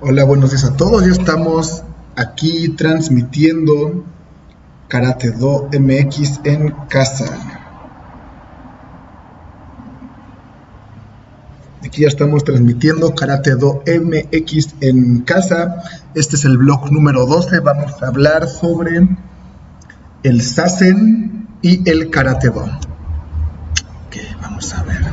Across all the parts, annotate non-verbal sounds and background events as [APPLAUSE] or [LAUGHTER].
Hola, buenos días a todos. Ya estamos aquí transmitiendo Karate Do MX en casa. Aquí ya estamos transmitiendo Karate Do MX en casa. Este es el blog número 12. Vamos a hablar sobre el Sasen y el Karate Do. Ok, vamos a ver.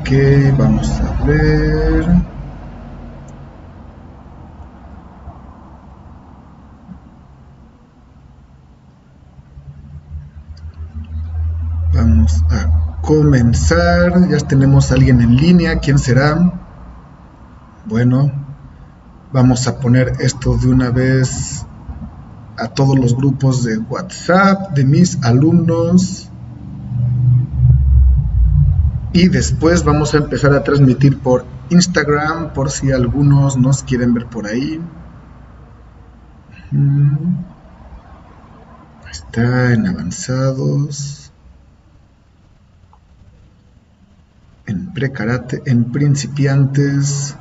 Ok, vamos a ver. Vamos a Ya tenemos a alguien en línea. ¿Quién será? Bueno, vamos a poner esto de una vez a todos los grupos de WhatsApp de mis alumnos. Y después vamos a empezar a transmitir por Instagram por si algunos nos quieren ver por ahí. Está en avanzados. En precarate, en principiantes.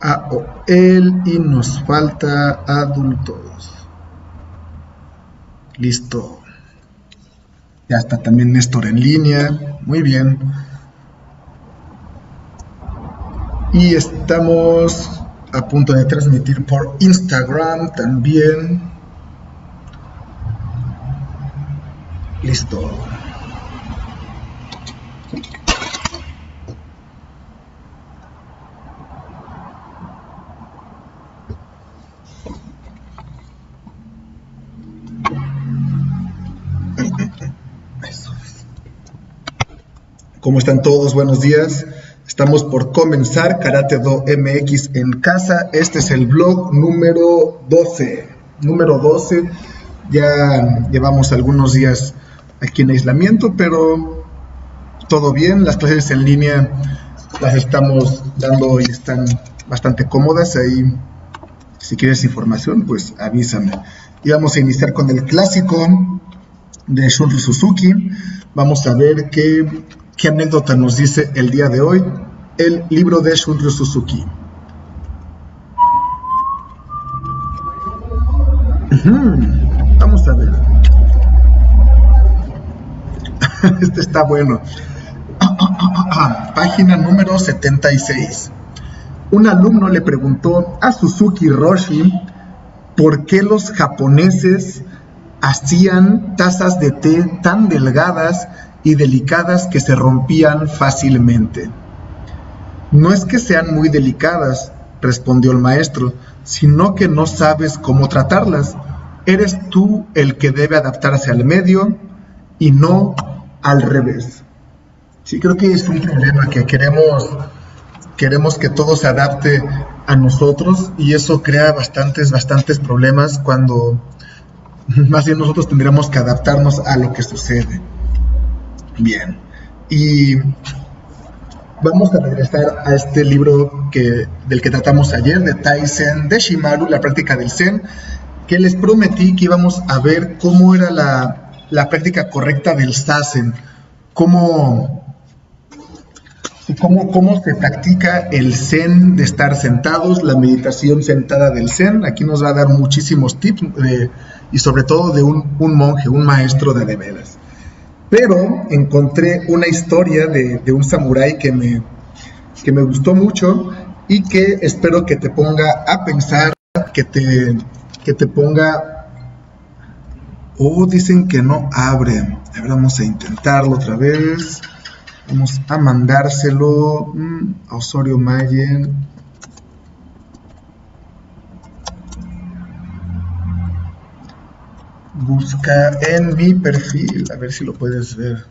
A o él y nos falta adultos. Listo. Ya está también Néstor en línea. Muy bien. Y estamos a punto de transmitir por Instagram también. Listo. ¿Cómo están todos? Buenos días. Estamos por comenzar Karate Do MX en casa. Este es el blog número 12. Número 12. Ya llevamos algunos días aquí en aislamiento, pero todo bien. Las clases en línea las estamos dando y están bastante cómodas. Ahí, si quieres información, pues avísame. Y vamos a iniciar con el clásico de Shunru Suzuki. Vamos a ver qué ¿Qué anécdota nos dice el día de hoy el libro de Shunryu Suzuki? Vamos a ver. [LAUGHS] este está bueno. Página número 76. Un alumno le preguntó a Suzuki Roshi por qué los japoneses hacían tazas de té tan delgadas y delicadas que se rompían fácilmente. No es que sean muy delicadas, respondió el maestro, sino que no sabes cómo tratarlas. Eres tú el que debe adaptarse al medio y no al revés. Sí, creo que es un problema que queremos, queremos que todo se adapte a nosotros y eso crea bastantes, bastantes problemas cuando [LAUGHS] más bien nosotros tendríamos que adaptarnos a lo que sucede. Bien. Y vamos a regresar a este libro que, del que tratamos ayer, de Taisen de Shimaru, la práctica del Zen, que les prometí que íbamos a ver cómo era la, la práctica correcta del Sasen, cómo, cómo, cómo se practica el Zen de estar sentados, la meditación sentada del Zen. Aquí nos va a dar muchísimos tips y sobre todo de un, monje, un maestro de de veras pero encontré una historia de, un samurái que me, que me gustó mucho y que espero que te ponga a pensar, que te, que te ponga... Oh, dicen que no abre. A ver, vamos a intentarlo otra vez. Vamos a mandárselo mm, a Osorio Mayen. Busca en mi perfil, a ver si lo puedes ver.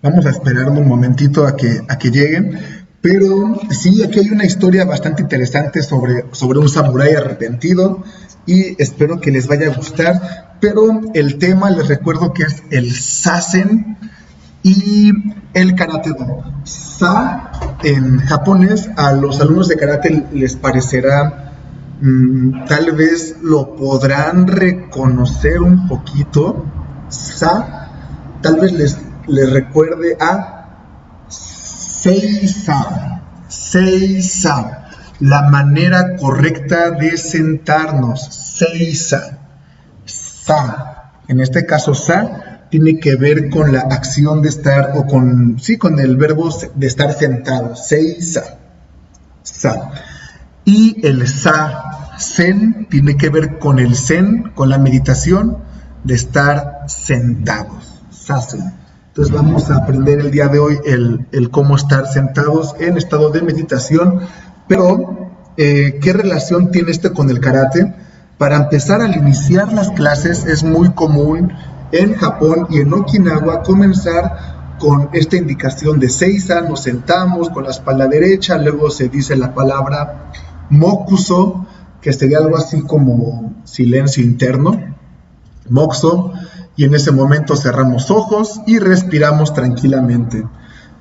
Vamos a esperar un momentito a que, a que lleguen. Pero sí, aquí hay una historia bastante interesante sobre, sobre un samurái arrepentido y espero que les vaya a gustar. Pero el tema les recuerdo que es el sasen y el karate. Sa en japonés a los alumnos de karate les parecerá tal vez lo podrán reconocer un poquito. Sa tal vez les, les recuerde a Seiza. Seiza. La manera correcta de sentarnos. Seiza. Sa. En este caso, sa tiene que ver con la acción de estar, o con, sí, con el verbo de estar sentado. Seiza. Sa. Y el sa, zen, tiene que ver con el zen, con la meditación de estar sentados. Sasen. Entonces vamos a aprender el día de hoy el, cómo estar sentados en estado de meditación. Pero, eh, ¿qué relación tiene esto con el karate? Para empezar, al iniciar las clases es muy común en Japón y en Okinawa comenzar con esta indicación de Seiza, nos sentamos con la espalda derecha, luego se dice la palabra Mokuso, que sería algo así como silencio interno, Mokuso, y en ese momento cerramos ojos y respiramos tranquilamente.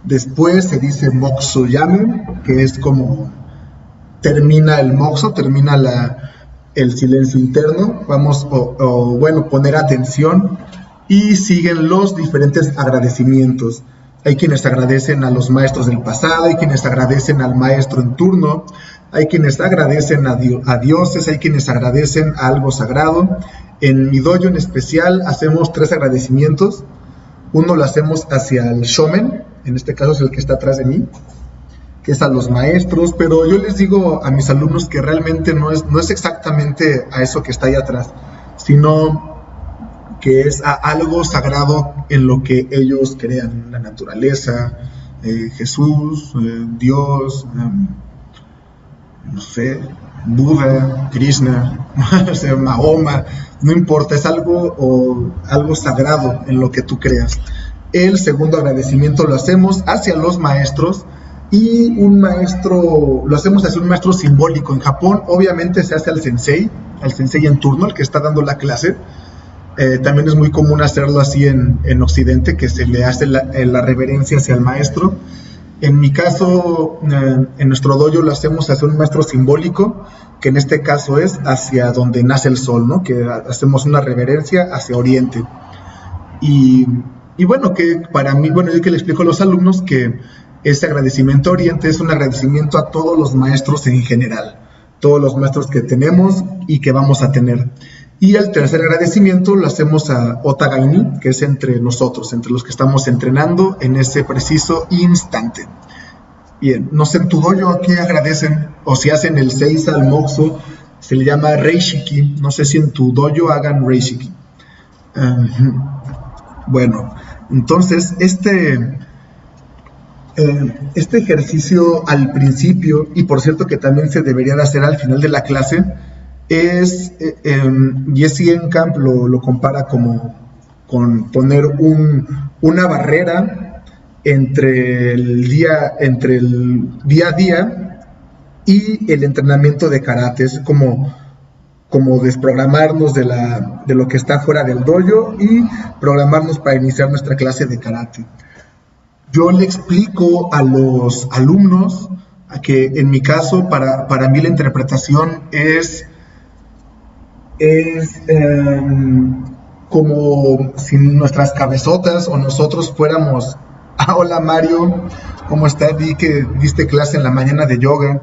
Después se dice Moksuyame, que es como termina el moxo, termina la, el silencio interno. Vamos, o, bueno, poner atención y siguen los diferentes agradecimientos. Hay quienes agradecen a los maestros del pasado, hay quienes agradecen al maestro en turno, hay quienes agradecen a, dioses, hay quienes agradecen a algo sagrado en mi dojo en especial hacemos tres agradecimientos. Uno lo hacemos hacia el shomen, en este caso es el que está atrás de mí, que es a los maestros, pero yo les digo a mis alumnos que realmente no es, no es exactamente a eso que está ahí atrás, sino que es a algo sagrado en lo que ellos crean, la naturaleza, eh, Jesús, eh, Dios, em, no sé, Buda, Krishna, [LAUGHS] Mahoma, no importa, es algo, o, algo sagrado en lo que tú creas. El segundo agradecimiento lo hacemos hacia los maestros y un maestro, lo hacemos hacia un maestro simbólico. En Japón obviamente se hace al sensei, al sensei en turno, el que está dando la clase. Eh, también es muy común hacerlo así en, en Occidente, que se le hace la, eh, reverencia hacia el maestro. En mi caso, eh, en nuestro dojo lo hacemos hacia un maestro simbólico, que en este caso es hacia donde nace el sol, ¿no? Que hacemos una reverencia hacia oriente. Y, bueno, que para mí, bueno, yo que le explico a los alumnos que ese agradecimiento a oriente es un agradecimiento a todos los maestros en general, todos los maestros que tenemos y que vamos a tener. Y el tercer agradecimiento lo hacemos a Otagaini, que es entre nosotros, entre los que estamos entrenando en ese preciso instante. Bien, no sé en tu dojo a agradecen, o si hacen el seis al moxo, se le llama Reishiki. No sé si en tu dojo hagan Reishiki. bueno, entonces este, eh, este ejercicio al principio, y por cierto que también se debería de hacer al final de la clase, es, eh, em, Jesse Enkamp lo, lo, compara como con poner un, una barrera entre el, día, entre el día a día y el entrenamiento de karate. Es como, como desprogramarnos de, la, de lo que está fuera del dojo y programarnos para iniciar nuestra clase de karate. Yo le explico a los alumnos que en mi caso, para, para mí la interpretación es es em, como si nuestras cabezotas o nosotros fuéramos, [LAUGHS] ah, hola Mario, ¿cómo estás? Vi que diste clase en la mañana de yoga.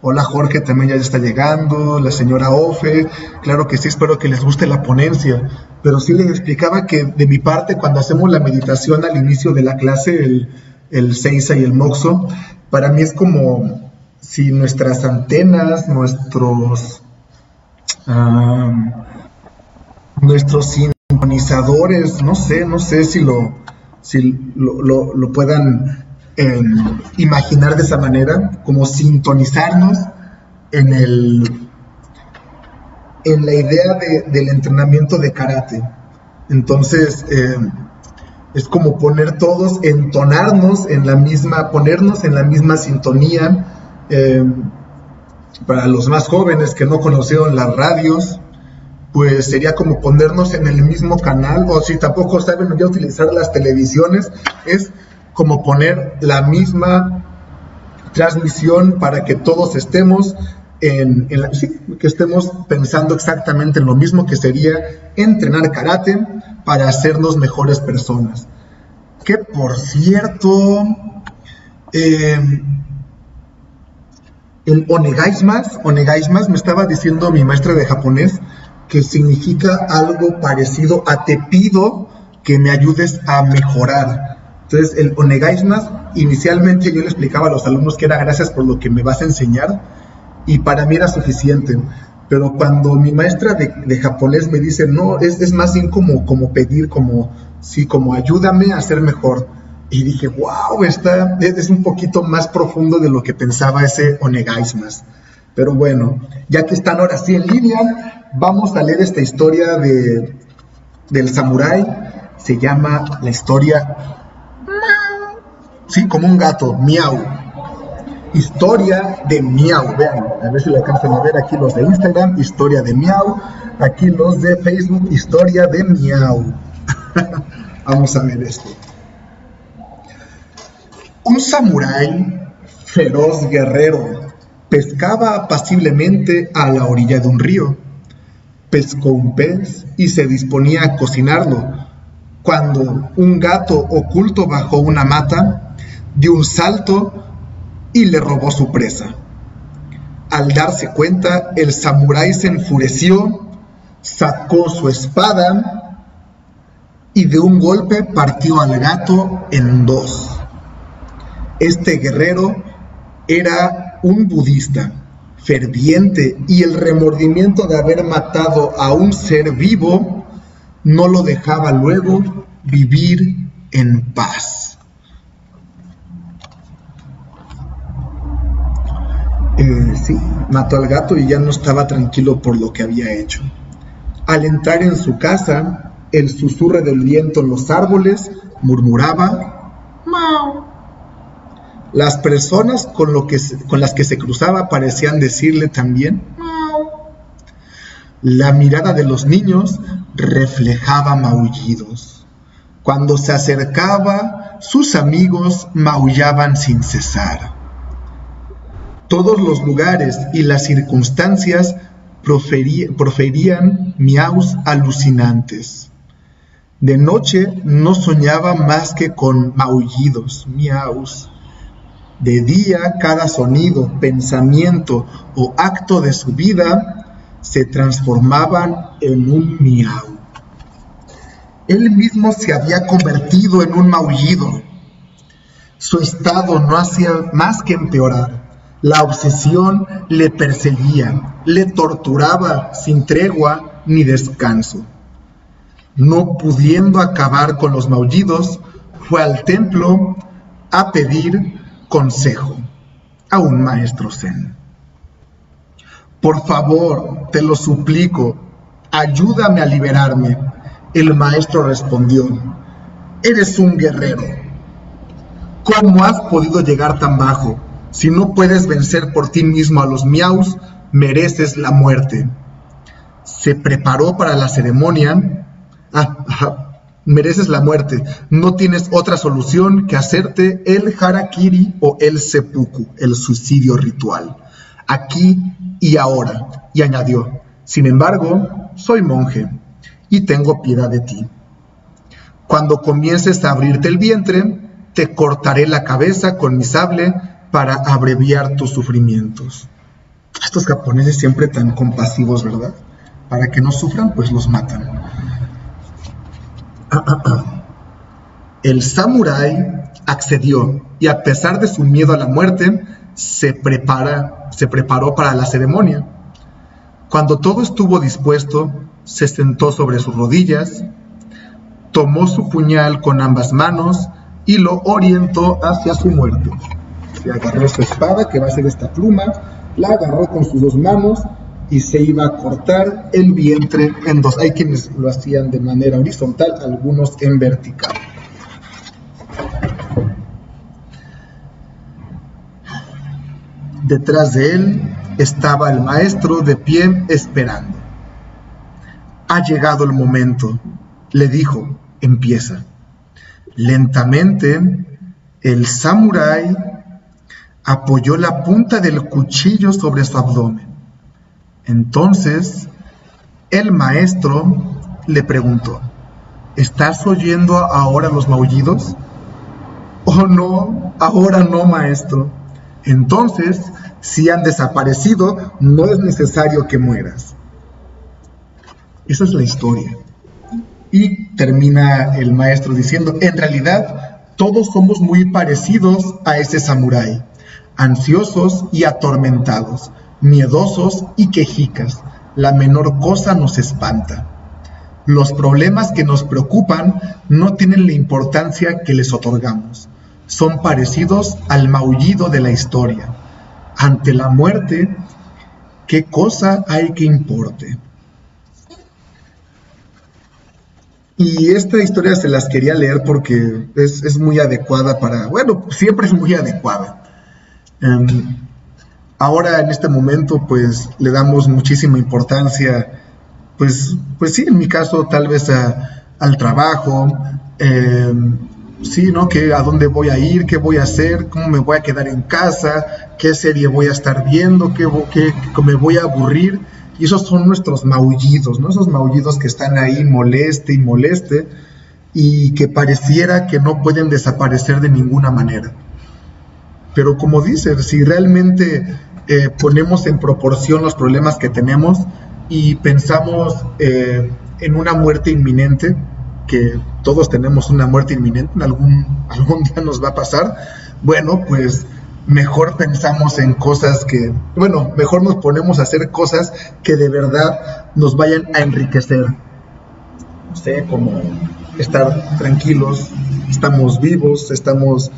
Hola Jorge, también ya está llegando, la señora Ofe, claro que sí, espero que les guste la ponencia, pero sí les explicaba que de mi parte cuando hacemos la meditación al inicio de la clase, el, el Seiza y el Moxo, para mí es como si nuestras antenas, nuestros nuestros sintonizadores, no sé, no sé si lo, si lo, puedan em, imaginar de esa manera, como sintonizarnos en el, en la idea del entrenamiento de karate. Entonces, eh, es como poner todos, entonarnos en la misma, ponernos en la misma sintonía. Eh, para los más jóvenes que no conocieron las radios, pues sería como ponernos en el mismo canal, o si tampoco saben ya utilizar las televisiones, es como poner la misma transmisión para que todos estemos en, la, que estemos pensando exactamente en lo mismo que sería entrenar karate para hacernos mejores personas. Que por cierto, eh, el onegaismas, onegaismas me estaba diciendo mi maestra de japonés que significa algo parecido a te pido que me ayudes a mejorar. Entonces, el onegaismas, inicialmente yo le explicaba a los alumnos que era gracias por lo que me vas a enseñar, y para mí era suficiente. Pero cuando mi maestra de, japonés me dice, no, es, es más bien como, como pedir, como, sí, como ayúdame a ser mejor. Y dije, wow, está, es un poquito más profundo de lo que pensaba ese onegaismas. Pero bueno, ya que están ahora sí en línea, vamos a leer esta historia de, del samurái. Se llama la historia... Sí, como un gato, miau historia de Miau. Vean, a ver si le alcanzan a ver aquí los de Instagram, historia de Miau. Aquí los de Facebook, historia de Miau. [LAUGHS] Vamos a ver esto. Un samurái feroz guerrero pescaba apaciblemente a la orilla de un río. Pescó un pez y se disponía a cocinarlo, cuando un gato oculto bajo una mata dio un salto y le robó su presa. Al darse cuenta, el samurái se enfureció, sacó su espada y de un golpe partió al gato en dos. Este guerrero era un budista ferviente y el remordimiento de haber matado a un ser vivo no lo dejaba luego vivir en paz. Eh, sí, mató al gato y ya no estaba tranquilo por lo que había hecho. Al entrar en su casa, el susurro del viento en los árboles murmuraba Mau. Las personas con, las que se cruzaba parecían decirle también. La mirada de los niños reflejaba maullidos. Cuando se acercaba, sus amigos maullaban sin cesar. Todos los lugares y las circunstancias proferían miaus alucinantes. De noche no soñaba más que con maullidos, miaus. De día cada sonido, pensamiento o acto de su vida se transformaban en un miau. Él mismo se había convertido en un maullido. Su estado no hacía más que empeorar. La obsesión le perseguía, le torturaba sin tregua ni descanso. No pudiendo acabar con los maullidos, fue al templo a pedir consejo a un maestro zen. Por favor, te lo suplico, ayúdame a liberarme. El maestro respondió, eres un guerrero. ¿Cómo has podido llegar tan bajo? Si no puedes vencer por ti mismo a los miaus, mereces la muerte. Se preparó para la ceremonia. Ah, mereces la muerte. No tienes otra solución que hacerte el harakiri o el seppuku, el suicidio ritual. Aquí y ahora. Y añadió, sin embargo, soy monje y tengo piedad de ti. Cuando comiences a abrirte el vientre, te cortaré la cabeza con mi sable para abreviar tus sufrimientos. Estos japoneses siempre tan compasivos, ¿verdad? Para que no sufran, pues los matan. [CLEARS THROAT] El samurái accedió y a pesar de su miedo a la muerte, se, prepara, se preparó para la ceremonia. Cuando todo estuvo dispuesto, se sentó sobre sus rodillas, tomó su puñal con ambas manos y lo orientó hacia su muerte. Se agarró su espada, que va a ser esta pluma, la agarró con sus dos manos y se iba a cortar el vientre en dos. Hay quienes lo hacían de manera horizontal, algunos en vertical. Detrás de él estaba el maestro de pie esperando. Ha llegado el momento, le dijo, empieza. Lentamente, el samurái apoyó la punta del cuchillo sobre su abdomen. Entonces, el maestro le preguntó, ¿estás oyendo ahora los maullidos? Oh no, ahora no, maestro. Entonces, si han desaparecido, no es necesario que mueras. Esa es la historia. Y termina el maestro diciendo, en realidad, todos somos muy parecidos a ese samurái, ansiosos y atormentados, miedosos y quejicas. La menor cosa nos espanta. Los problemas que nos preocupan no tienen la importancia que les otorgamos. Son parecidos al maullido de la historia. Ante la muerte, ¿qué cosa hay que importe? Y esta historia se las quería leer porque es, muy adecuada para, bueno, siempre es muy adecuada. Em, ahora en este momento pues le damos muchísima importancia, pues, pues sí, en mi caso tal vez al trabajo, em, sí, ¿no? Que a dónde voy a ir, qué voy a hacer, cómo me voy a quedar en casa, qué serie voy a estar viendo, qué, qué me voy a aburrir. Y esos son nuestros maullidos, ¿no? Esos maullidos que están ahí moleste y moleste y que pareciera que no pueden desaparecer de ninguna manera. Pero como dice, si realmente eh, ponemos en proporción los problemas que tenemos y pensamos eh, en una muerte inminente, que todos tenemos una muerte inminente, en algún, [LAUGHS] algún día nos va a pasar, bueno, pues mejor pensamos en cosas que, bueno, mejor nos ponemos a hacer cosas que de verdad nos vayan a enriquecer. No sé, como estar tranquilos, estamos vivos, estamos,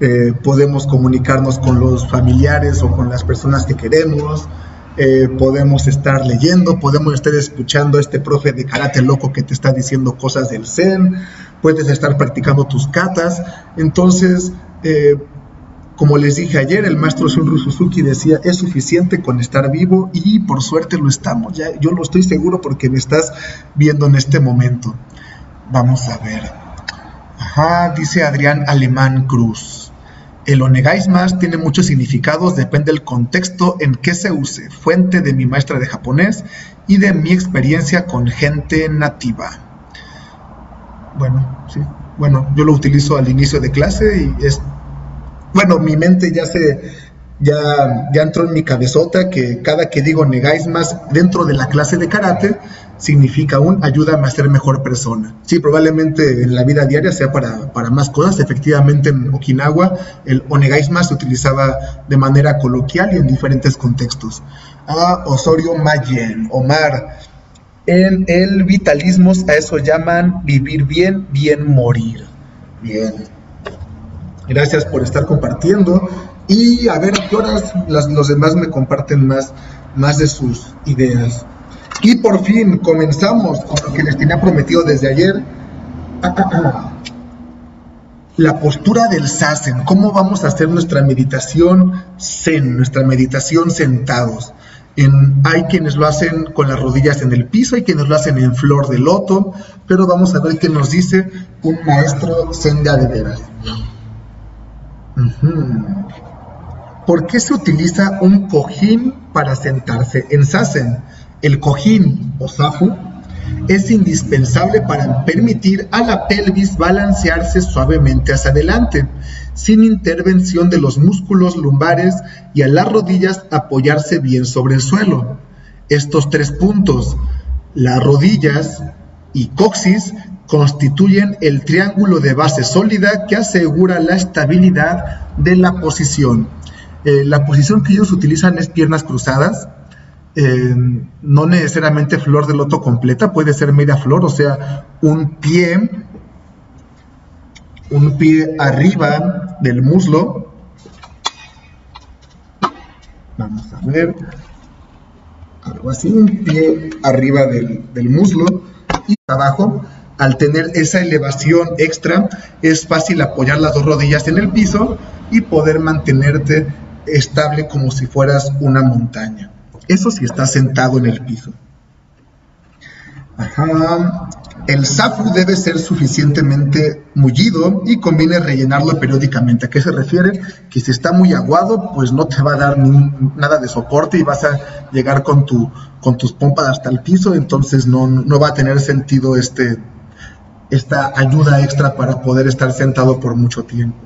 eh, podemos comunicarnos con los familiares o con las personas que queremos, eh, podemos estar leyendo, podemos estar escuchando a este profe de karate loco que te está diciendo cosas del zen, puedes estar practicando tus katas, entonces eh, como les dije ayer, el maestro Shunru Suzuki decía, es suficiente con estar vivo y por suerte lo estamos. Yo lo estoy seguro porque me estás viendo en este momento. Vamos a ver. Ajá, dice Adrián Alemán Cruz. El onegáis más tiene muchos significados, depende del contexto en que se use, fuente de mi maestra de japonés y de mi experiencia con gente nativa. Bueno, sí. Bueno, yo lo utilizo al inicio de clase y es bueno, mi mente ya se, ya, ya entró en mi cabezota que cada que digo negáis más dentro de la clase de karate significa un ayúdame a ser mejor persona. Sí, probablemente en la vida diaria sea para, para más cosas. Efectivamente, en Okinawa el onegáis más se utilizaba de manera coloquial y en diferentes contextos. A Osorio Mayen, Omar. En el vitalismo a eso llaman vivir bien, bien morir. Bien. Gracias por estar compartiendo y a ver qué horas los demás me comparten más, más de sus ideas. Y por fin comenzamos con lo que les tenía prometido desde ayer. La postura del sasen, cómo vamos a hacer nuestra meditación zen, nuestra meditación sentados. En, hay quienes lo hacen con las rodillas en el piso, hay quienes lo hacen en flor de loto, pero vamos a ver qué nos dice un maestro zen de adeveras. ¿Por qué se utiliza un cojín para sentarse en sasen? El cojín o zafu es indispensable para permitir a la pelvis balancearse suavemente hacia adelante, sin intervención de los músculos lumbares y a las rodillas apoyarse bien sobre el suelo. Estos tres puntos, las rodillas y coxis, constituyen el triángulo de base sólida que asegura la estabilidad de la posición. Eh, la posición que ellos utilizan es piernas cruzadas, eh, no necesariamente flor de loto completa, puede ser media flor, o sea, un pie, un pie arriba del muslo. Vamos a ver. algo así, un pie arriba del, del muslo y abajo. Al tener esa elevación extra, es fácil apoyar las dos rodillas en el piso y poder mantenerte estable como si fueras una montaña. Eso si estás sentado en el piso. El SAFU debe ser suficientemente mullido y conviene rellenarlo periódicamente. ¿A qué se refiere? Que si está muy aguado, pues no te va a dar nada de soporte y vas a llegar con, tu, con tus pompas hasta el piso, entonces no, no va a tener sentido este, esta ayuda extra para poder estar sentado por mucho tiempo.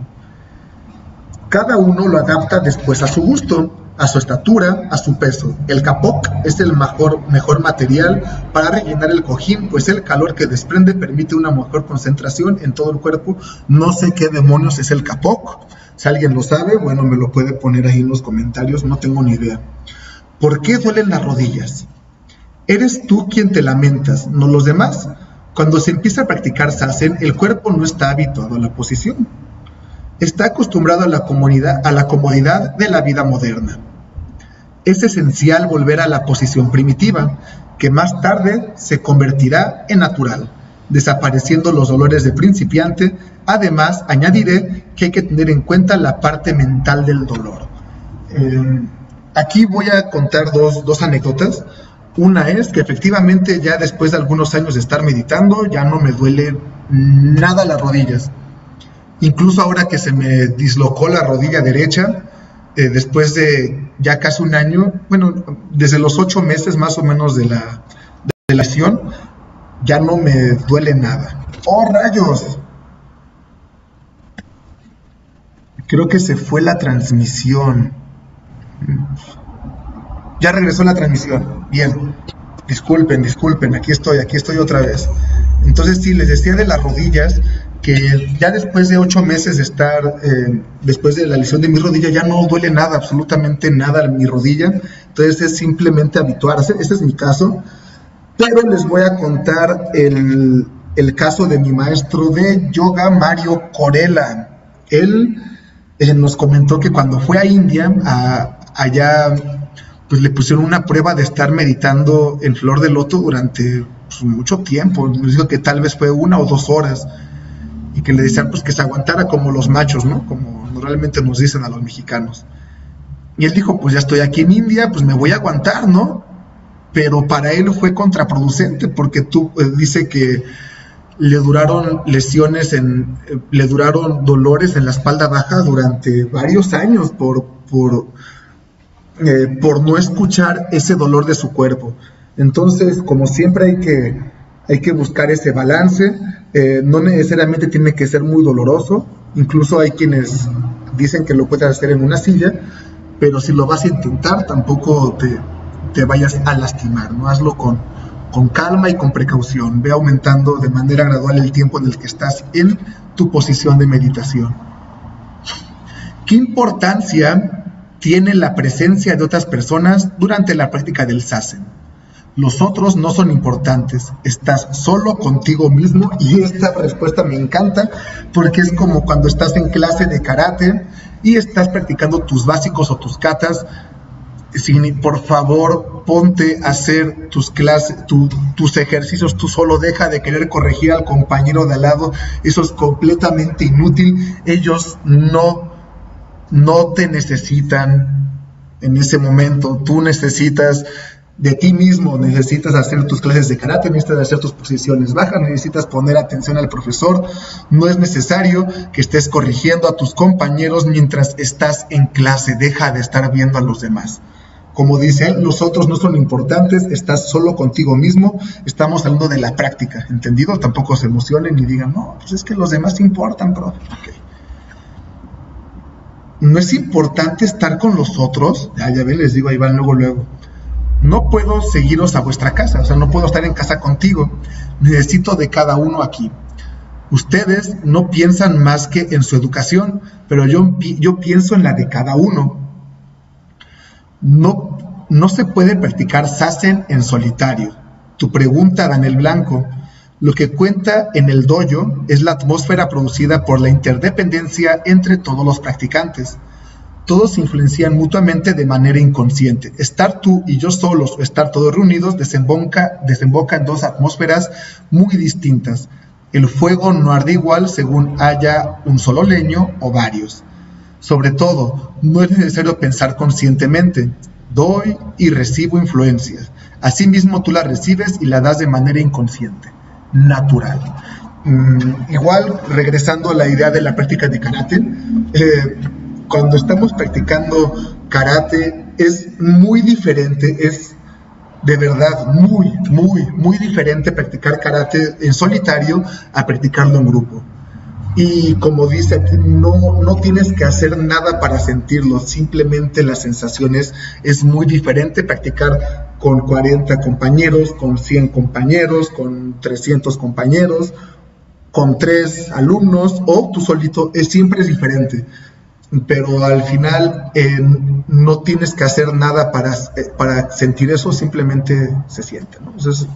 Cada uno lo adapta después a su gusto a su estatura, a su peso. El capoc es el mejor, mejor material para rellenar el cojín, pues el calor que desprende permite una mejor concentración en todo el cuerpo. No sé qué demonios es el capoc. Si alguien lo sabe, bueno, me lo puede poner ahí en los comentarios, no tengo ni idea. ¿Por qué duelen las rodillas? Eres tú quien te lamentas, no los demás. Cuando se empieza a practicar sasen, el cuerpo no está habituado a la posición. Está acostumbrado a la, a la comodidad de la vida moderna es esencial volver a la posición primitiva, que más tarde se convertirá en natural, desapareciendo los dolores de principiante. Además, añadiré que hay que tener en cuenta la parte mental del dolor. Eh, aquí voy a contar dos, dos anécdotas. Una es que efectivamente ya después de algunos años de estar meditando ya no me duele nada las rodillas. Incluso ahora que se me dislocó la rodilla derecha, eh, después de ya casi un año, bueno, desde los ocho meses más o menos de la, de la ya no me duele nada. ¡Oh, rayos! Creo que se fue la transmisión. Ya regresó la transmisión. Bien. Disculpen, disculpen, aquí estoy, aquí estoy otra vez. Entonces, sí, les decía de las rodillas, que ya después de ocho meses de estar, eh, después de la lesión de mi rodilla, ya no duele nada, absolutamente nada mi rodilla. Entonces es simplemente habituarse. Este es mi caso. Pero les voy a contar el, el caso de mi maestro de yoga, Mario Corella. Él eh, nos comentó que cuando fue a India, a, allá pues le pusieron una prueba de estar meditando en flor de loto durante pues, mucho tiempo. Nos dijo que tal vez fue una o dos horas y que le decían pues que se aguantara como los machos, ¿no? Como normalmente nos dicen a los mexicanos. Y él dijo, pues ya estoy aquí en India, pues me voy a aguantar, ¿no? Pero para él fue contraproducente porque tú eh, dice que le duraron lesiones en, eh, le duraron dolores en la espalda baja durante varios años por, por, eh, por no escuchar ese dolor de su cuerpo. Entonces, como siempre hay que, hay que buscar ese balance, eh, no necesariamente tiene que ser muy doloroso, incluso hay quienes dicen que lo puedes hacer en una silla, pero si lo vas a intentar tampoco te, te vayas a lastimar, ¿no? Hazlo con, con calma y con precaución, ve aumentando de manera gradual el tiempo en el que estás en tu posición de meditación. ¿Qué importancia tiene la presencia de otras personas durante la práctica del sasen? Los otros no son importantes, estás solo contigo mismo y esta respuesta me encanta porque es como cuando estás en clase de karate y estás practicando tus básicos o tus katas, por favor ponte a hacer tus clases, tus ejercicios. Tú solo, deja de querer corregir al compañero de al lado, eso es completamente inútil, ellos no, no te necesitan en ese momento, tú necesitas de ti mismo, necesitas hacer tus clases de karate, necesitas hacer tus posiciones bajas, necesitas poner atención al profesor. No es necesario que estés corrigiendo a tus compañeros mientras estás en clase, deja de estar viendo a los demás. Como dice él, los otros no son importantes, estás solo contigo mismo, estamos hablando de la práctica, ¿entendido? Tampoco se emocionen y digan, no, pues es que los demás importan, profe. No es importante estar con los otros, ya, ya ven, les digo, ahí van luego, luego no puedo seguiros a vuestra casa, o sea, no puedo estar en casa contigo, necesito de cada uno aquí. Ustedes no piensan más que en su educación, pero yo, yo pienso en la de cada uno. No, no se puede practicar sasen en solitario. Tu pregunta, Daniel Blanco, lo que cuenta en el dojo es la atmósfera producida por la interdependencia entre todos los practicantes. Todos influencian mutuamente de manera inconsciente. Estar tú y yo solos o estar todos reunidos desemboca, desemboca en dos atmósferas muy distintas. El fuego no arde igual según haya un solo leño o varios. Sobre todo, no es necesario pensar conscientemente. Doy y recibo influencias. Asimismo, tú las recibes y la das de manera inconsciente, natural. Mm, igual, regresando a la idea de la práctica de karate, eh, cuando estamos practicando karate es muy diferente, es de verdad muy, muy, muy diferente practicar karate en solitario a practicarlo en grupo. Y como dice no, no tienes que hacer nada para sentirlo, simplemente las sensaciones es muy diferente practicar con 40 compañeros, con 100 compañeros, con 300 compañeros, con 3 alumnos o tú solito, es, siempre es diferente pero al final eh, no tienes que hacer nada para, eh, para sentir eso, simplemente se siente. ¿no? Entonces,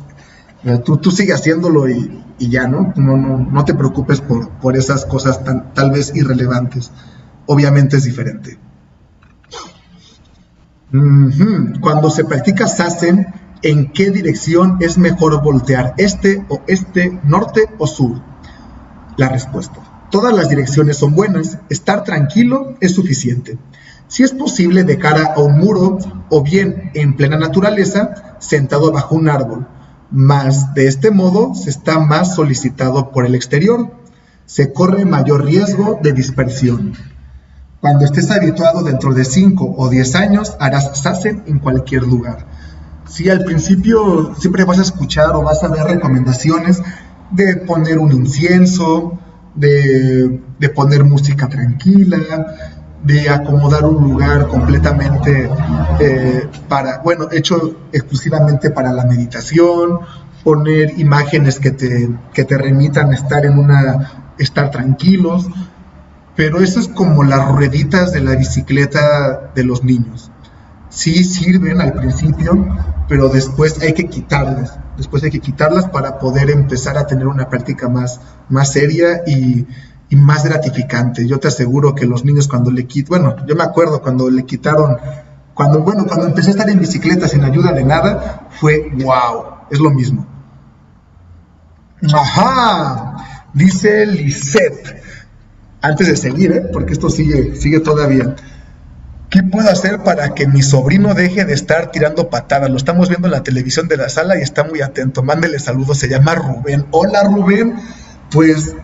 eh, tú, tú sigue haciéndolo y, ya, ¿no? No, ¿no? no, te preocupes por, por esas cosas tan, tal vez irrelevantes. Obviamente es diferente. Cuando se practica Sassen, ¿en qué dirección es mejor voltear? ¿Este o este, norte o sur? La respuesta Todas las direcciones son buenas, estar tranquilo es suficiente. Si es posible de cara a un muro o bien en plena naturaleza, sentado bajo un árbol, mas de este modo se está más solicitado por el exterior. Se corre mayor riesgo de dispersión. Cuando estés habituado dentro de 5 o 10 años, harás sasen en cualquier lugar. Si al principio siempre vas a escuchar o vas a ver recomendaciones de poner un incienso, de, poner música tranquila, de acomodar un lugar completamente eh, para, bueno, hecho exclusivamente para la meditación, poner imágenes que te, que te remitan a estar en una, estar tranquilos, pero eso es como las rueditas de la bicicleta de los niños. Sí sirven al principio, pero después hay que quitarlas después hay que quitarlas para poder empezar a tener una práctica más, más seria y, más gratificante. Yo te aseguro que los niños cuando le quitan, bueno, yo me acuerdo cuando le quitaron, cuando, bueno, cuando empecé a estar en bicicleta sin ayuda de nada, fue wow, es lo mismo. Ajá, dice Lisette. Antes de seguir, ¿eh? porque esto sigue, sigue todavía. ¿Qué puedo hacer para que mi sobrino deje de estar tirando patadas? Lo estamos viendo en la televisión de la sala y está muy atento. Mándele saludos, se llama Rubén. Hola Rubén, pues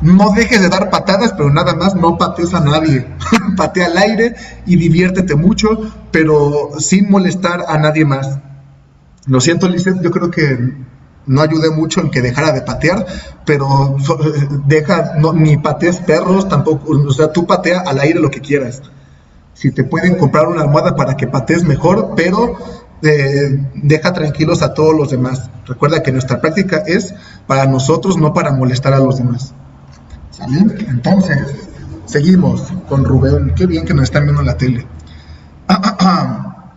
no dejes de dar patadas, pero nada más no patees a nadie. [LAUGHS] Patea al aire y diviértete mucho, pero sin molestar a nadie más. Lo siento, Lizeth, yo creo que no ayudé mucho en que dejara de patear, pero deja, no, ni patees perros tampoco, o sea, tú patea al aire lo que quieras si te pueden comprar una almohada para que patees mejor, pero eh, deja tranquilos a todos los demás. Recuerda que nuestra práctica es para nosotros, no para molestar a los demás. ¿Sale? Entonces, seguimos con Rubén. Qué bien que nos están viendo en la tele. Ah, ah, ah.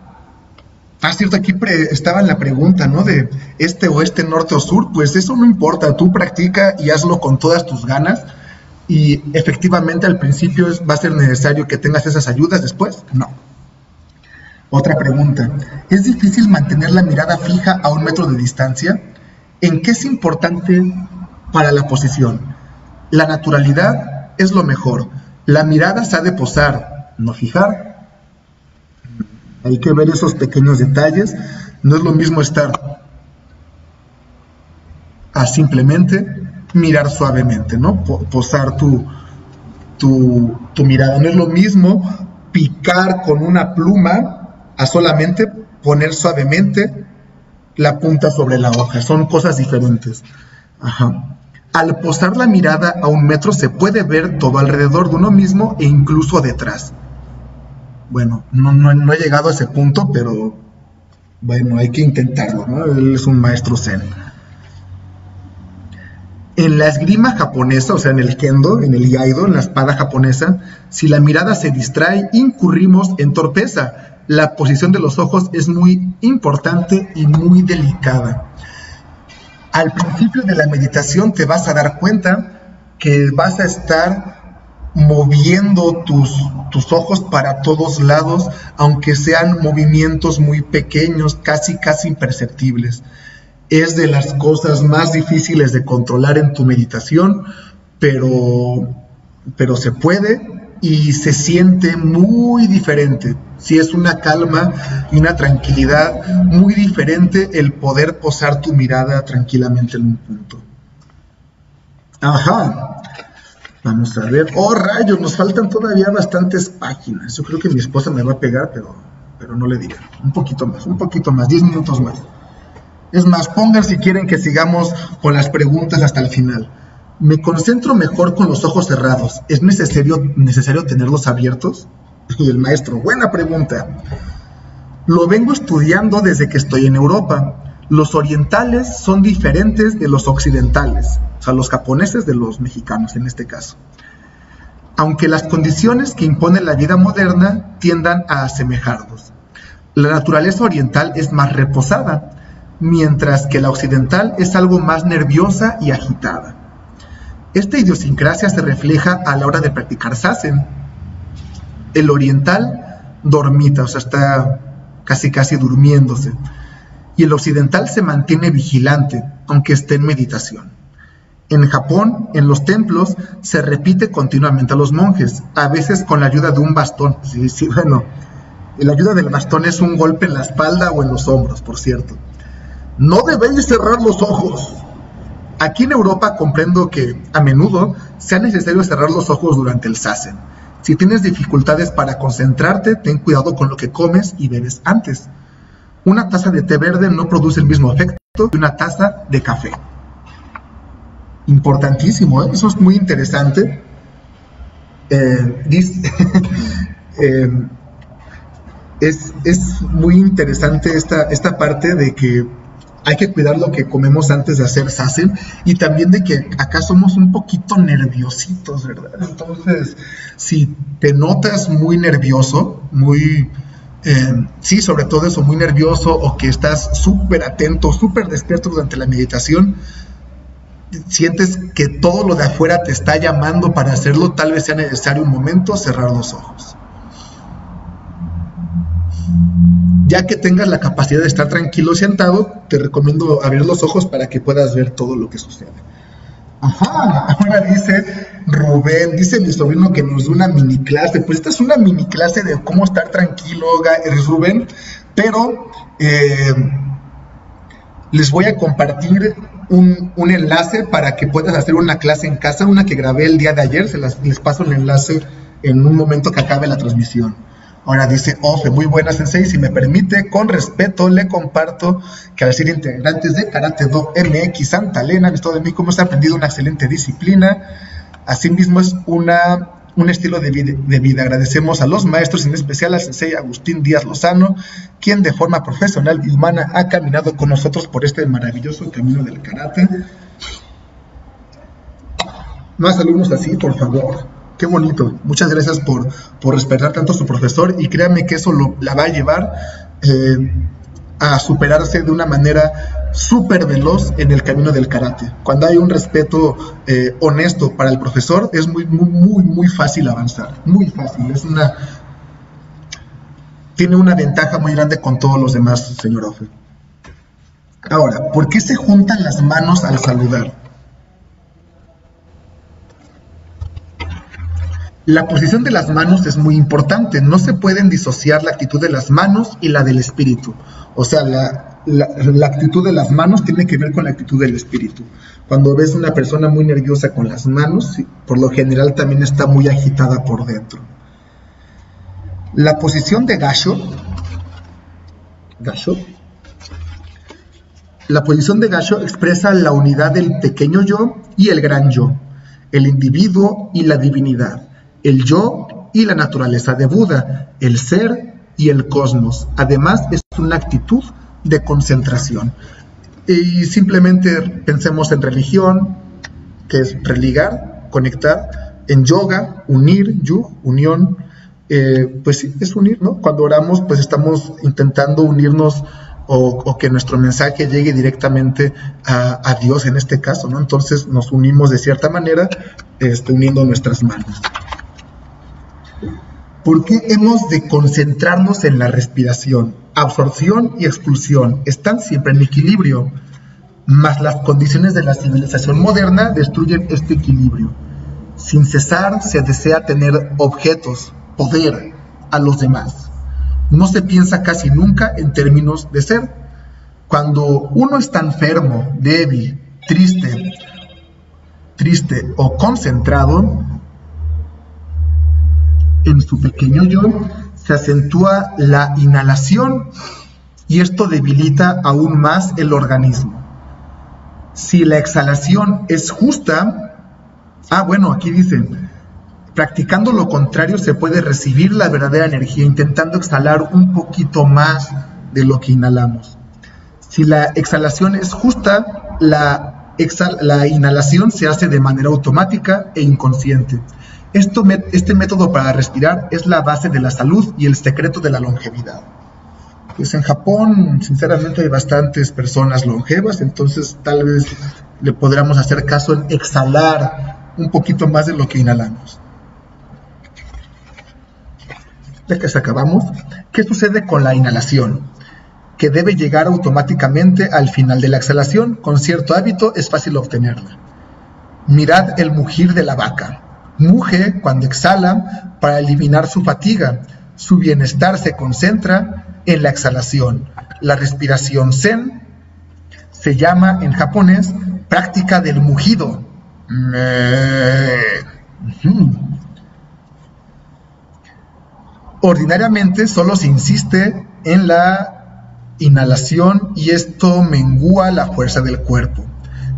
ah cierto, aquí estaba la pregunta, ¿no? De este oeste, norte o sur. Pues eso no importa, tú practica y hazlo con todas tus ganas y efectivamente al principio va a ser necesario que tengas esas ayudas, después no. Otra pregunta, ¿es difícil mantener la mirada fija a un metro de distancia? ¿En qué es importante para la posición? La naturalidad es lo mejor. La mirada se ha de posar, no fijar. Hay que ver esos pequeños detalles. No es lo mismo estar a simplemente mirar suavemente, ¿no? Posar tu, tu, tu mirada. No es lo mismo picar con una pluma a solamente poner suavemente la punta sobre la hoja. Son cosas diferentes. Al posar la mirada a un metro se puede ver todo alrededor de uno mismo e incluso detrás. Bueno, no, no, no he llegado a ese punto, pero bueno, hay que intentarlo, ¿no? Él es un maestro zen. En la esgrima japonesa, o sea, en el kendo, en el iaido, en la espada japonesa, si la mirada se distrae, incurrimos en torpeza. La posición de los ojos es muy importante y muy delicada. Al principio de la meditación te vas a dar cuenta que vas a estar moviendo tus, tus ojos para todos lados, aunque sean movimientos muy pequeños, casi, casi imperceptibles. Es de las cosas más difíciles de controlar en tu meditación, pero, pero se puede y se siente muy diferente. Si es una calma y una tranquilidad muy diferente el poder posar tu mirada tranquilamente en un punto. Ajá. Vamos a ver. Oh, rayos, nos faltan todavía bastantes páginas. Yo creo que mi esposa me va a pegar, pero, pero no le diga. Un poquito más, un poquito más, 10 minutos más. Es más, pongan si quieren que sigamos con las preguntas hasta el final. Me concentro mejor con los ojos cerrados. ¿Es necesario, necesario tenerlos abiertos? Y [LAUGHS] el maestro, buena pregunta. Lo vengo estudiando desde que estoy en Europa. Los orientales son diferentes de los occidentales o sea, los japoneses de los mexicanos en este caso. Aunque las condiciones que impone la vida moderna tiendan a asemejarlos. La naturaleza oriental es más reposada, mientras que la occidental es algo más nerviosa y agitada. Esta idiosincrasia se refleja a la hora de practicar sasen. El oriental dormita, o sea, está casi casi durmiéndose, y el occidental se mantiene vigilante, aunque esté en meditación. En Japón, en los templos, se repite continuamente a los monjes, a veces con la ayuda de un bastón. Sí, sí, bueno, la ayuda del bastón es un golpe en la espalda o en los hombros, por cierto. No debéis cerrar los ojos. Aquí en Europa comprendo que a menudo sea necesario cerrar los ojos durante el sasen. Si tienes dificultades para concentrarte, ten cuidado con lo que comes y bebes antes. Una taza de té verde no produce el mismo efecto que una taza de café importantísimo, ¿eh? eso es muy interesante. Eh, [LAUGHS] eh, es, muy interesante esta, esta parte de que hay que cuidar lo que comemos antes de hacer sasen y también de que acá somos un poquito nerviositos, ¿verdad? Entonces, si te notas muy nervioso, muy, sí, sobre todo eso, muy nervioso o que estás súper atento, súper despierto durante la meditación, sientes que todo lo de afuera te está llamando para hacerlo, tal vez sea necesario un momento cerrar los ojos. Ya que tengas la capacidad de estar tranquilo sentado, te recomiendo abrir los ojos para que puedas ver todo lo que sucede. Ajá, ahora dice Rubén, dice mi sobrino que nos da una mini clase. Pues esta es una mini clase de cómo estar tranquilo, Rubén, pero eh, les voy a compartir un, enlace para que puedas hacer una clase en casa, una que grabé el día de ayer, se las, les paso el enlace en un momento que acabe la transmisión. Ahora dice Ofe, muy buena Sensei, si me permite, con respeto le comparto que al ser integrantes de Karate Do MX Santa Elena, Estado de México, hemos aprendido una excelente disciplina. Asimismo es una un estilo de vida, Agradecemos a los maestros, en especial al sensei Agustín Díaz Lozano, quien de forma profesional y humana ha caminado con nosotros por este maravilloso camino del karate. Más alumnos así, por favor. Qué bonito. Muchas gracias por, por respetar tanto a su profesor y créanme que eso lo, la va a llevar eh, a superarse de una manera súper veloz en el camino del karate. Cuando hay un respeto eh, honesto para el profesor, es muy, muy, muy, muy fácil avanzar. Muy fácil. Es una. Tiene una ventaja muy grande con todos los demás, señor Ofe. Ahora, ¿por qué se juntan las manos al saludar? La posición de las manos es muy importante. No se pueden disociar la actitud de las manos y la del espíritu. O sea, la, actitud de las manos tiene que ver con la actitud del espíritu. Cuando ves una persona muy nerviosa con las manos, por lo general también está muy agitada por dentro. La posición de Gasho, Gasho, la posición de Gasho expresa la unidad del pequeño yo y el gran yo, el individuo y la divinidad, el yo y la naturaleza de Buda, el ser y el cosmos. Además, es una actitud de concentración. Y simplemente pensemos en religión, que es religar, conectar, en yoga, unir, yu, unión, eh, pues sí, es unir, ¿no? Cuando oramos, pues estamos intentando unirnos o, que nuestro mensaje llegue directamente a, Dios en este caso, ¿no? Entonces nos unimos de cierta manera, este, uniendo nuestras manos. ¿Por qué hemos de concentrarnos en la respiración? Absorción y expulsión están siempre en equilibrio, mas las condiciones de la civilización moderna destruyen este equilibrio. Sin cesar se desea tener objetos, poder a los demás. No se piensa casi nunca en términos de ser. Cuando uno está enfermo, débil, triste, triste o concentrado, en su pequeño yo se acentúa la inhalación y esto debilita aún más el organismo. Si la exhalación es justa, ah, bueno, aquí dice, practicando lo contrario se puede recibir la verdadera energía intentando exhalar un poquito más de lo que inhalamos. Si la exhalación es justa, la, la inhalación se hace de manera automática e inconsciente este método para respirar es la base de la salud y el secreto de la longevidad. Pues en Japón, sinceramente, hay bastantes personas longevas, entonces tal vez le podríamos hacer caso en exhalar un poquito más de lo que inhalamos. Ya que se acabamos, ¿qué sucede con la inhalación? Que debe llegar automáticamente al final de la exhalación, con cierto hábito es fácil obtenerla. Mirad el mugir de la vaca Muge cuando exhala para eliminar su fatiga. Su bienestar se concentra en la exhalación. La respiración zen se llama en japonés práctica del mugido. Ordinariamente solo se insiste en la inhalación y esto mengua la fuerza del cuerpo.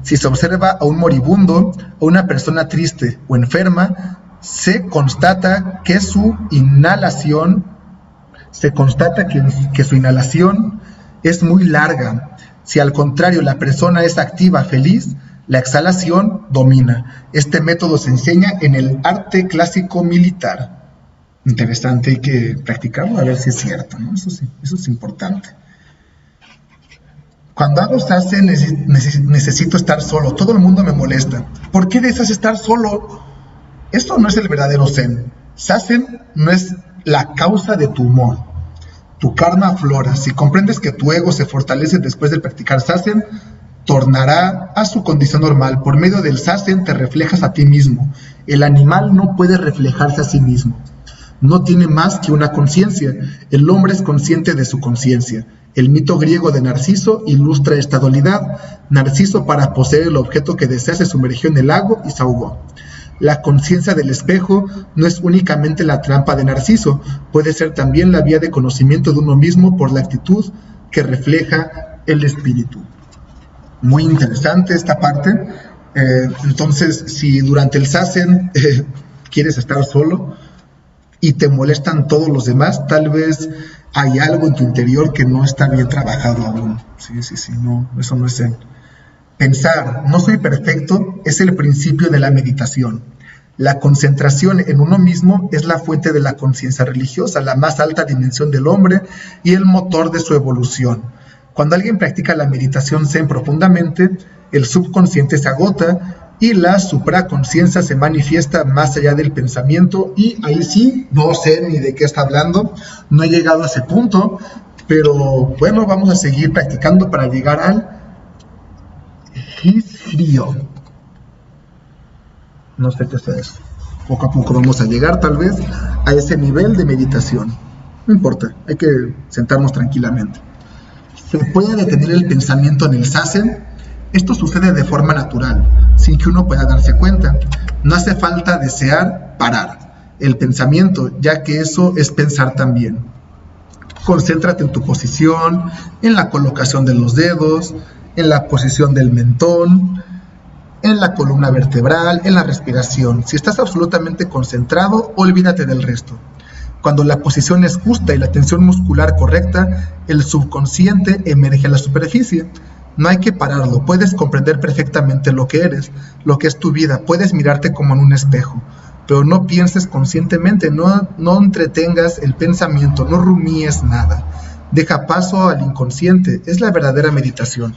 Si se observa a un moribundo o una persona triste o enferma, se constata que su inhalación, se constata que, que su inhalación es muy larga. Si al contrario la persona es activa, feliz, la exhalación domina. Este método se enseña en el arte clásico militar. Interesante, hay que practicarlo a ver si es cierto, ¿no? Eso sí, eso es importante. Cuando hago Sasen necesito estar solo, todo el mundo me molesta. ¿Por qué deseas estar solo? Esto no es el verdadero Zen. Sasen no es la causa de tu humor. Tu karma aflora. Si comprendes que tu ego se fortalece después de practicar Sasen, tornará a su condición normal. Por medio del Sasen te reflejas a ti mismo. El animal no puede reflejarse a sí mismo. No tiene más que una conciencia. El hombre es consciente de su conciencia. El mito griego de Narciso ilustra esta dualidad. Narciso, para poseer el objeto que desea, se sumergió en el lago y se ahogó. La conciencia del espejo no es únicamente la trampa de Narciso, puede ser también la vía de conocimiento de uno mismo por la actitud que refleja el espíritu. Muy interesante esta parte. Eh, entonces, si durante el sasen eh, quieres estar solo y te molestan todos los demás, tal vez hay algo en tu interior que no está bien trabajado aún. Sí, sí, sí, no, eso no es Pensar, no soy perfecto, es el principio de la meditación. La concentración en uno mismo es la fuente de la conciencia religiosa, la más alta dimensión del hombre y el motor de su evolución. Cuando alguien practica la meditación zen profundamente, el subconsciente se agota y la supraconciencia se manifiesta más allá del pensamiento y ahí sí, no sé ni de qué está hablando, no he llegado a ese punto, pero bueno, vamos a seguir practicando para llegar al frío. No sé qué es eso. Poco a poco vamos a llegar tal vez a ese nivel de meditación. No importa, hay que sentarnos tranquilamente. ¿Se puede detener el pensamiento en el sasen? Esto sucede de forma natural, sin que uno pueda darse cuenta. No hace falta desear parar el pensamiento, ya que eso es pensar también. Concéntrate en tu posición, en la colocación de los dedos, en la posición del mentón, en la columna vertebral, en la respiración. Si estás absolutamente concentrado, olvídate del resto. Cuando la posición es justa y la tensión muscular correcta, el subconsciente emerge a la superficie. No hay que pararlo, puedes comprender perfectamente lo que eres, lo que es tu vida, puedes mirarte como en un espejo, pero no pienses conscientemente, no, no entretengas el pensamiento, no rumíes nada. Deja paso al inconsciente, es la verdadera meditación.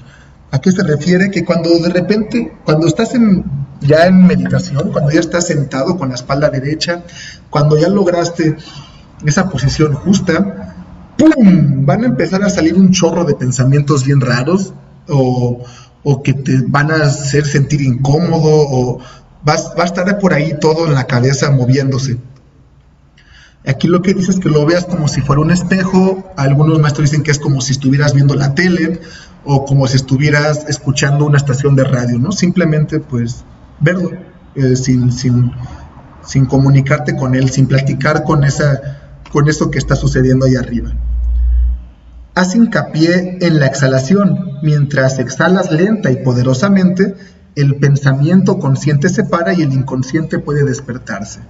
¿A qué se refiere? Que cuando de repente, cuando estás en, ya en meditación, cuando ya estás sentado con la espalda derecha, cuando ya lograste esa posición justa, ¡pum! Van a empezar a salir un chorro de pensamientos bien raros o, que te van a hacer sentir incómodo o va, va a estar por ahí todo en la cabeza moviéndose. Aquí lo que dice es que lo veas como si fuera un espejo. Algunos maestros dicen que es como si estuvieras viendo la tele o como si estuvieras escuchando una estación de radio, ¿no? Simplemente, pues, verlo, eh, sin, sin, sin, comunicarte con él, sin platicar con, esa, con eso que está sucediendo ahí arriba. Haz hincapié en la exhalación. Mientras exhalas lenta y poderosamente, el pensamiento consciente se para y el inconsciente puede despertarse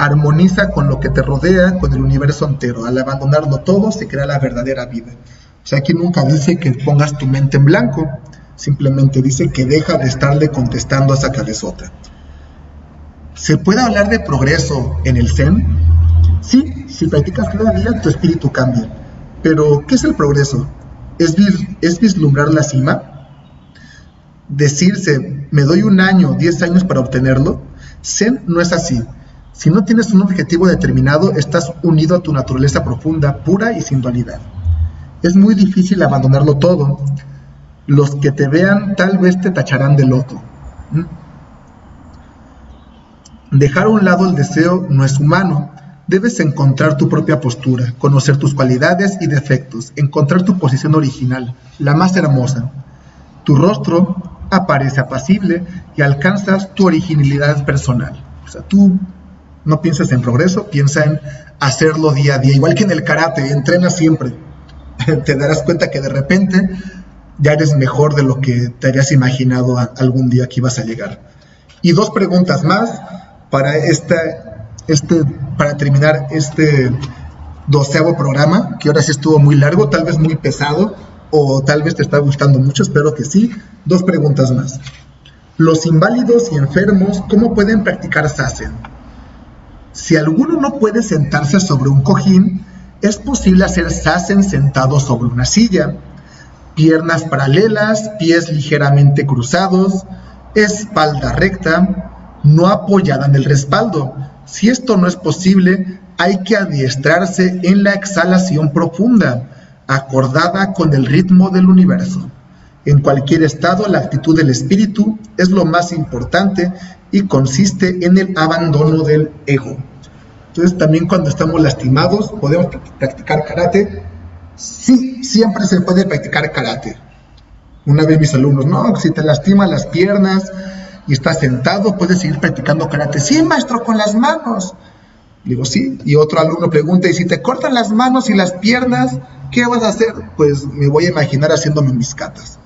armoniza con lo que te rodea, con el universo entero. Al abandonarlo todo se crea la verdadera vida. O sea, aquí nunca dice que pongas tu mente en blanco, simplemente dice que deja de estarle contestando a esa cabezota. ¿Se puede hablar de progreso en el Zen? Sí, si practicas cada día tu espíritu cambia. Pero, ¿qué es el progreso? ¿Es, ¿Es vislumbrar la cima? Decirse, me doy un año, diez años para obtenerlo. Zen no es así. Si no tienes un objetivo determinado, estás unido a tu naturaleza profunda, pura y sin dualidad. Es muy difícil abandonarlo todo. Los que te vean tal vez te tacharán de loco. ¿Mm? Dejar a un lado el deseo no es humano. Debes encontrar tu propia postura, conocer tus cualidades y defectos, encontrar tu posición original, la más hermosa. Tu rostro aparece apacible y alcanzas tu originalidad personal. O sea, tú no piensas en progreso, piensa en hacerlo día a día. Igual que en el karate, entrena siempre. [LAUGHS] te darás cuenta que de repente ya eres mejor de lo que te hayas imaginado algún día que ibas a llegar. Y dos preguntas más para, esta, este, para terminar este doceavo programa, que ahora sí estuvo muy largo, tal vez muy pesado, o tal vez te está gustando mucho, espero que sí. Dos preguntas más. Los inválidos y enfermos, ¿cómo pueden practicar sasen? Si alguno no puede sentarse sobre un cojín, es posible hacer sasen sentado sobre una silla. Piernas paralelas, pies ligeramente cruzados, espalda recta, no apoyada en el respaldo. Si esto no es posible, hay que adiestrarse en la exhalación profunda, acordada con el ritmo del universo. En cualquier estado, la actitud del espíritu es lo más importante y consiste en el abandono del ego. Entonces también cuando estamos lastimados podemos practicar karate. Sí, siempre se puede practicar karate. Una vez mis alumnos, no, si te lastiman las piernas y estás sentado, puedes seguir practicando karate. Sí, maestro, con las manos. Digo, sí. Y otro alumno pregunta, ¿y si te cortan las manos y las piernas, qué vas a hacer? Pues me voy a imaginar haciéndome mis catas.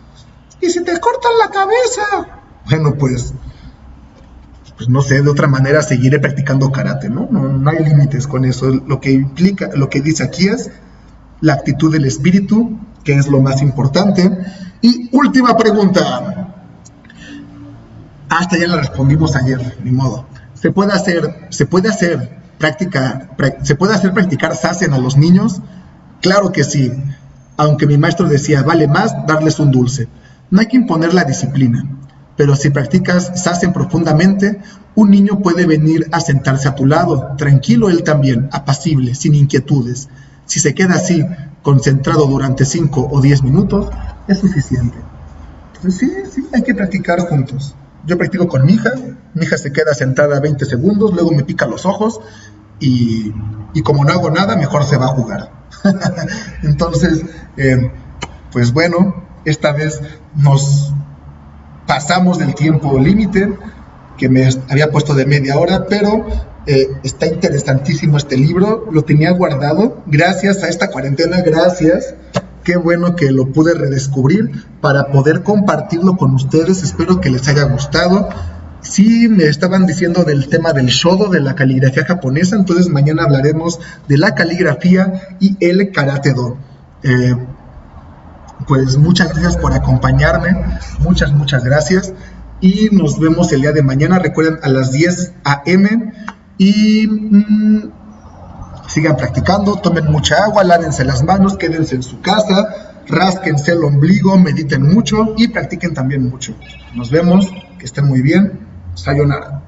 ¿Y si te cortan la cabeza? Bueno, pues pues no sé, de otra manera seguiré practicando karate, ¿no? ¿no? hay límites con eso. Lo que implica, lo que dice aquí es la actitud del espíritu, que es lo más importante. Y última pregunta. Hasta ya la respondimos ayer, ni modo. ¿Se puede hacer, se puede hacer práctica, se puede hacer practicar sasen a los niños? Claro que sí. Aunque mi maestro decía, vale más darles un dulce. No hay que imponer la disciplina pero si practicas sasen profundamente, un niño puede venir a sentarse a tu lado, tranquilo él también, apacible, sin inquietudes. Si se queda así, concentrado durante 5 o 10 minutos, es suficiente. Entonces sí, sí, hay que practicar juntos. Yo practico con mi hija, mi hija se queda sentada 20 segundos, luego me pica los ojos y, como no hago nada, mejor se va a jugar. [LAUGHS] Entonces, eh, pues bueno, esta vez nos pasamos del tiempo límite que me había puesto de media hora, pero eh, está interesantísimo este libro, lo tenía guardado, gracias a esta cuarentena, gracias, qué bueno que lo pude redescubrir para poder compartirlo con ustedes, espero que les haya gustado. Sí, me estaban diciendo del tema del shodo, de la caligrafía japonesa, entonces mañana hablaremos de la caligrafía y el karate do. Eh, pues muchas gracias por acompañarme, muchas, muchas gracias. Y nos vemos el día de mañana, recuerden, a las 10 a.m. Y mm, sigan practicando, tomen mucha agua, lávense las manos, quédense en su casa, rásquense el ombligo, mediten mucho y practiquen también mucho. Nos vemos, que estén muy bien. Sayonara.